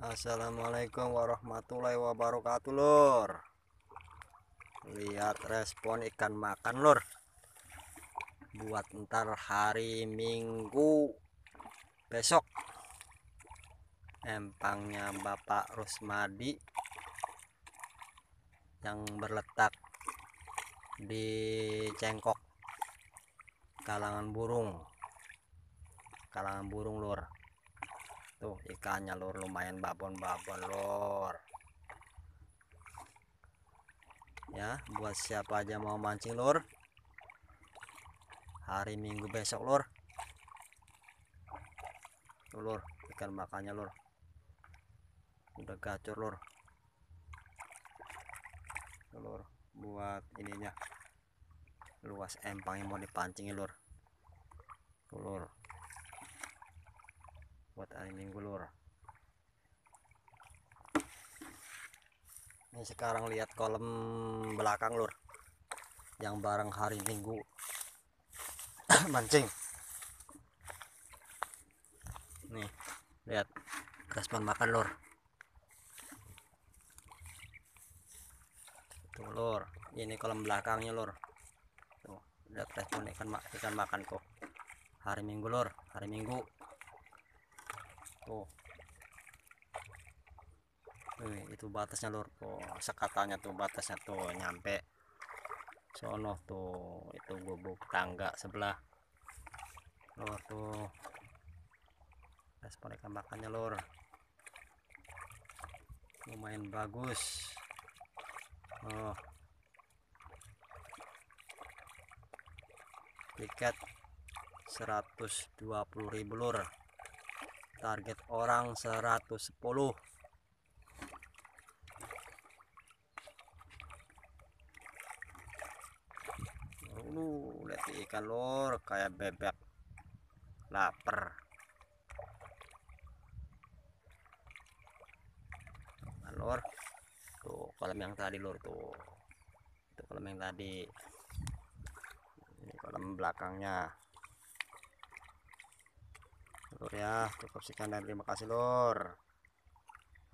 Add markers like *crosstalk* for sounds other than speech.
Assalamualaikum warahmatullahi wabarakatuh lur. Lihat respon ikan makan lur. Buat ntar hari minggu besok. Empangnya Bapak Rusmadi yang berletak di cengkok kalangan burung. Kalangan burung tuh ikannya lur. Lumayan babon-babon lur. Ya buat siapa aja mau mancing lur? Hari minggu besok tuh lur. Ikan makannya lur. Udah gacor tuh, lur. Buat ininya. Luas empang yang mau dipancing lur. Tuh minggu lur ini sekarang lihat kolom belakang lur. Yang bareng hari minggu. *coughs* Mancing. Nih lihat. Respon makan lur. Tuh lur. Ini kolom belakangnya lur. Tuh lihat respon ikan ikan makan kok hari minggu lur. Hari minggu tuh. Wih, itu batasnya lur. Tuh sekatannya tuh batasnya tuh nyampe sono tuh. Itu gubuk tangga sebelah. Lur tuh. Respon ikan makannya lur. Lumayan bagus. Oh. Tiket 120.000 lur target orang 110 lu lihat ikan lor kayak bebek. Lapar. Lor. Tuh kolam yang tadi lor tuh. Itu kolam yang tadi. Ini kolam belakangnya lur ya. Cukup sekian dan terima kasih lur